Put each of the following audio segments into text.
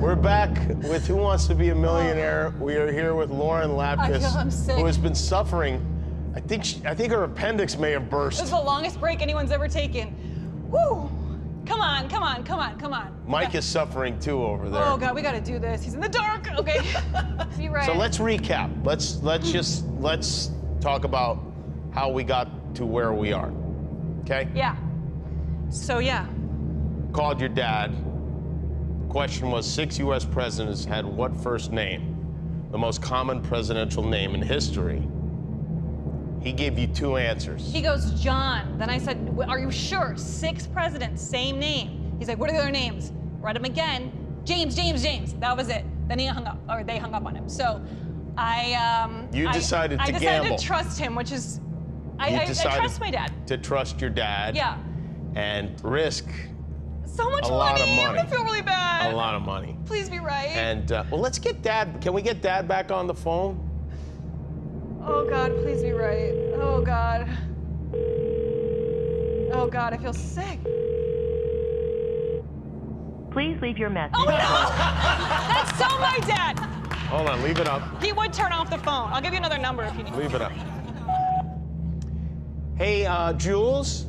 We're back with Who Wants to Be a Millionaire. Oh. We are here with Lauren Lapkus, feel I'm sick. who has been suffering. I think she, I think her appendix may have burst. This is the longest break anyone's ever taken. Woo! Come on, come on, come on, come on. Mike is suffering too over there. Oh God, we gotta do this. He's in the dark. Okay. Be right. So let's recap. Let's let's just let's talk about how we got to where we are. Okay? Yeah. So yeah. Called your dad. Question was six US presidents had what first name? The most common presidential name in history. He gave you two answers. He goes, John. Then I said, Are you sure? Six presidents, same name. He's like, What are the other names? Read them again. James, James, James. That was it. Then he hung up, or they hung up on him. So I um. You I- decided I, to decided gamble. to trust him, which is. I, I, I trust my dad. To trust your dad. Yeah. And risk So much A money. lot of I'm money. gonna feel really bad. a lot of money. Please be right. And uh, well, let's get dad. Can we get dad back on the phone? Oh God, please be right. Oh God. Oh God, I feel sick. Please leave your message. Oh no! That's so my dad. Hold on, leave it up. He would turn off the phone. I'll give you another number if you need. Leave it up. Hey, uh, Jules.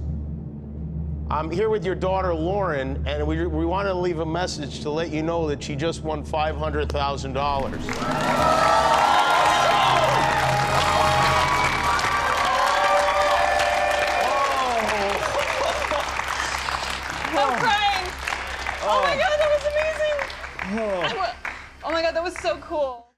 I'm here with your daughter Lauren, and we, we want to leave a message to let you know that she just won five hundred thousand dollars. I'm crying. Oh my God, that was amazing. Oh. Wa- Oh my God, that was so cool.